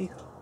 you.